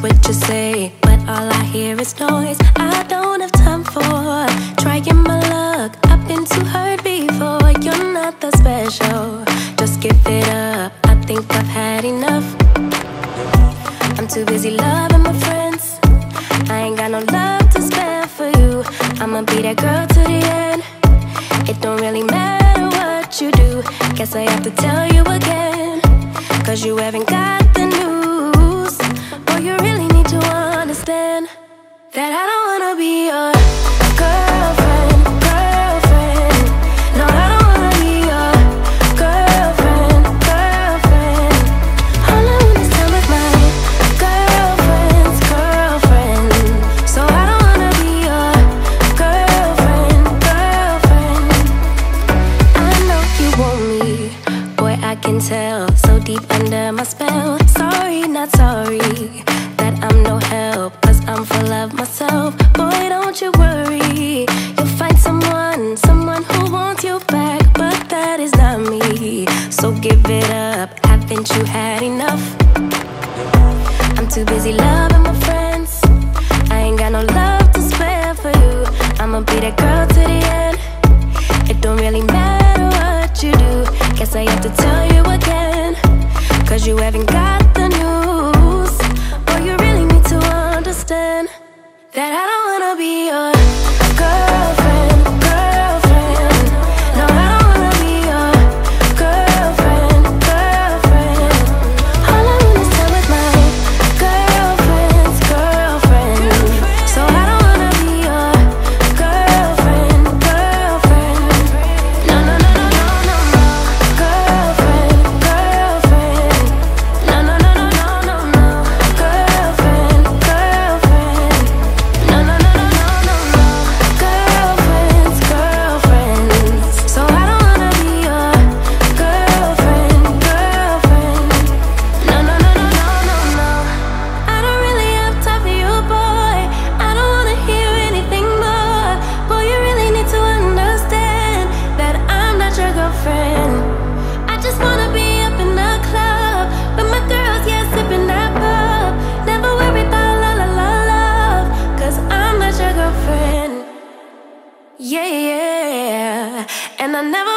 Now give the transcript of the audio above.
what you say, but all I hear is noise. I don't have time for trying my luck. I've been too hurt before. You're not that special. Just give it up. I think I've had enough. I'm too busy loving my friends. I ain't got no love to spare for you. I'ma be that girl to the end. It don't really matter what you do. Guess I have to tell you again. Cause you haven't got that I don't wanna be your girlfriend, girlfriend. No, I don't wanna be your girlfriend, girlfriend. All I want is time with my girlfriend's girlfriend. So I don't wanna be your girlfriend, girlfriend. I know you want me, boy. I can tell. So deep under my spell. But is not me. So give it up. Haven't you had enough? I'm too busy loving my friends. I ain't got no love to spare for you. I'ma be that girl to the end. It don't really matter what you do. Guess I have to tell you again. Cause you haven't got yeah, yeah. And I never